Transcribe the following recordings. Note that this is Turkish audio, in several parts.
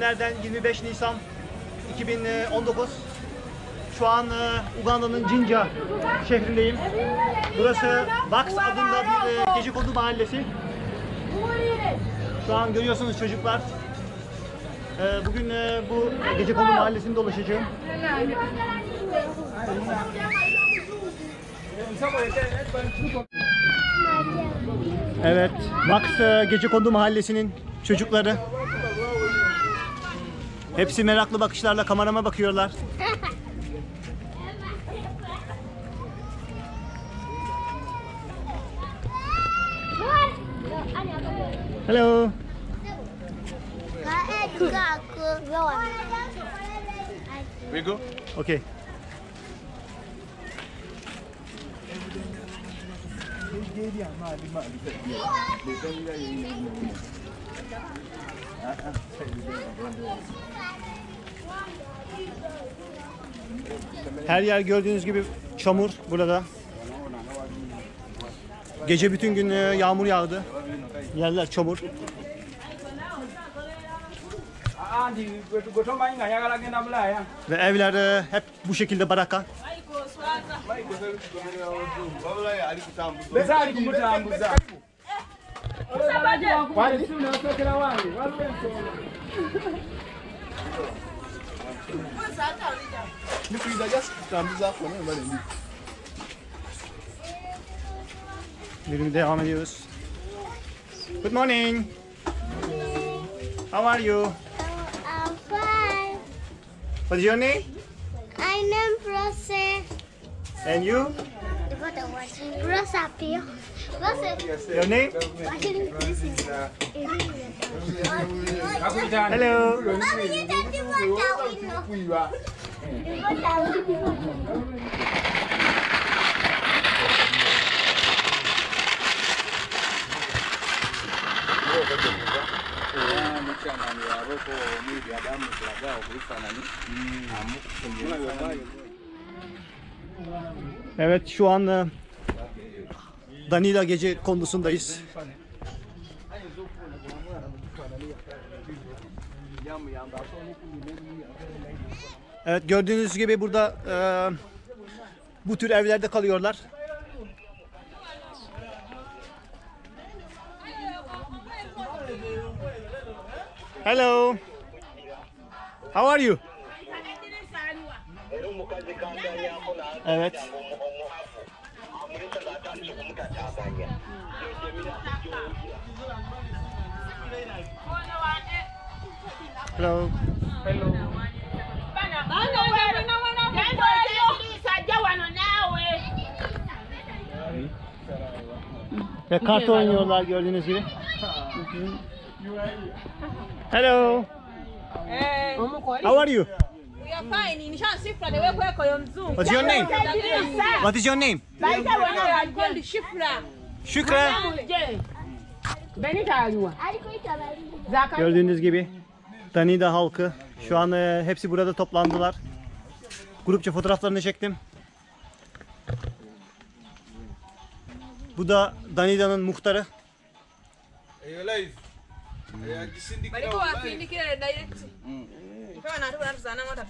Günlerden 25 Nisan 2019. Şu an e, Uganda'nın Jinja şehrindeyim. Burası Vax adında bir e, gece kondu mahallesi. Şu an görüyorsunuz çocuklar. E, Bugün bu gece kondu mahallesinde dolaşacağım. Evet, Vax e, gece kondu mahallesinin çocukları. Hepsi meraklı bakışlarla kamerama bakıyorlar. Hello. Kak juga Her yer gördüğünüz gibi çamur burada. Gece bütün gün e, yağmur yağdı. Yerler çamur. Ve evler e, hep bu şekilde baraka. Good morning. How are you? I'm fine. What's your name? My name Rose. And you? Gross up here. Your name? Hello. Evet şu an e, Danila gece kondusundayız. Evet gördüğünüz gibi burada e, bu tür evlerde kalıyorlar. Hello. How are you? Evet. Hello. Ve kart oynuyorlar gördüğünüz gibi. Hello. How are you? What's your name? What is your name? Şükran. Alikuita bali. Gördüğünüz gibi Danida halkı şu an e, hepsi burada toplandılar. Grupça fotoğraflarını çektim. Bu da Danida'nın muhtarı. Bariko live. wasindikira direct pewa nati vanatuzana mota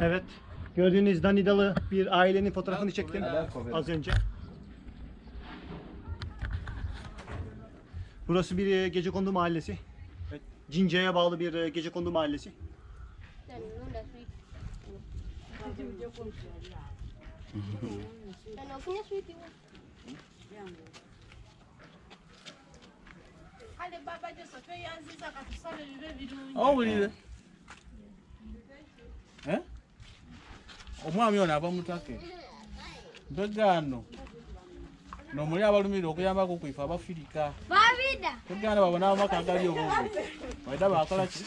Evet. Gördüğünüz Danidalı bir ailenin fotoğrafını çektim az önce. Burası bir e, gecekondu mahallesi. Cince'ye bağlı bir e, gecekondu mahallesi. Dan aku punya sweetie. Owulire. Eh? Omwami ono ava mutake. Mpegano. Nomuli abalumire okuyambako kwife abafirika. Tegana babona amaka agali obubwe. Baida bakola ki?